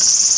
you